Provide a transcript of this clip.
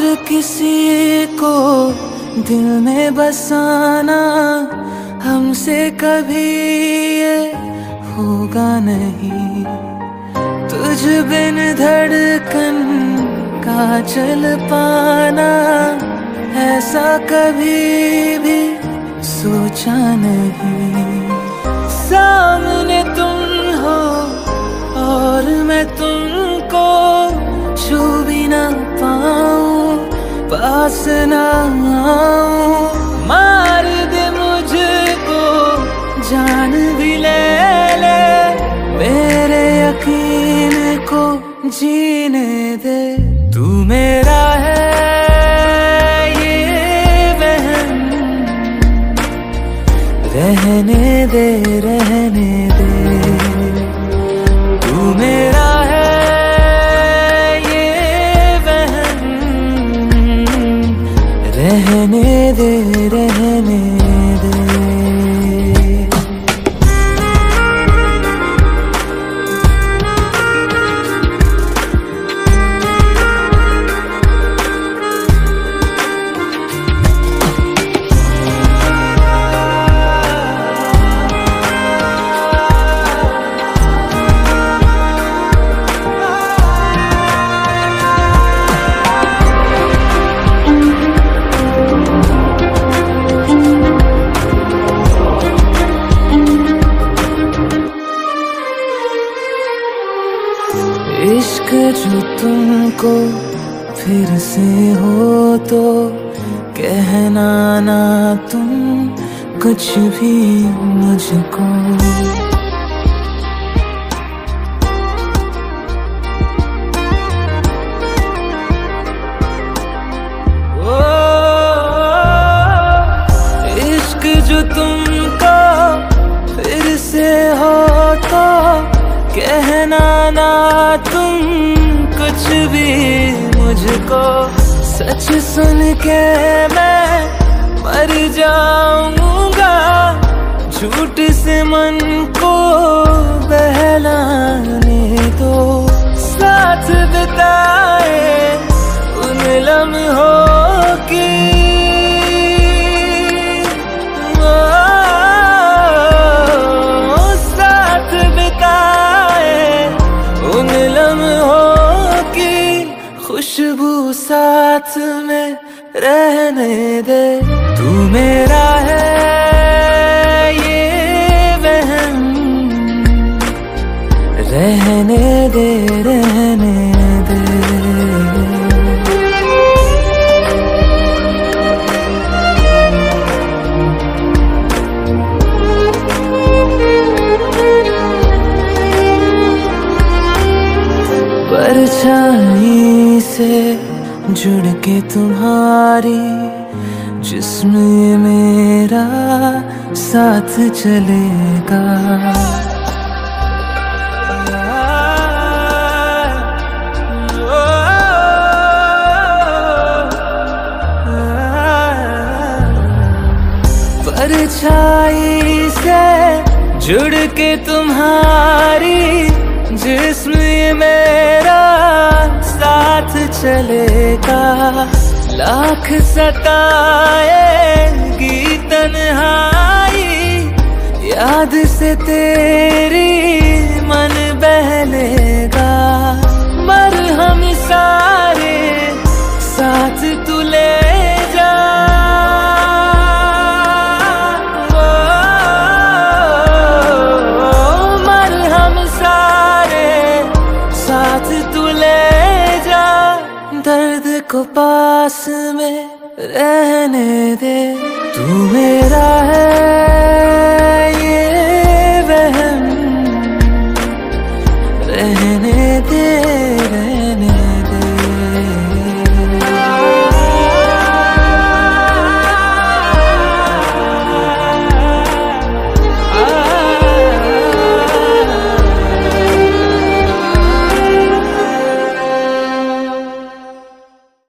किसी को दिल में बसाना हमसे कभी ये होगा नहीं। तुझ बिन धड़कन का चल पाना ऐसा कभी भी सोचा नहीं। सामने तुम पास ना मार दे मुझको जान भी ले ले। मेरे यकीन को जीने दे। रहने। दे रहने इश्क जो तुमको फिर से हो तो कहना ना तुम कुछ भी मुझको। जो तुमको कहना तुम कुछ भी मुझको। सच सुन के मैं मर जाऊँगा। झूठ से मन को बहलाने दो। साथ बिताए उन लम्हों साथ में रहने दे। तू मेरा है ये बहन रहने दे रहने दे। परछाई से जुड़ के तुम्हारी जिस्म मेरा साथ चलेगा। परछाई से जुड़ के तुम्हारी जिस्म मेरा साथ चलेगा। लाख सताएगी तन्हाई याद से तेरी मन बहलेगा। पास में रहने दे। तू मेरा है।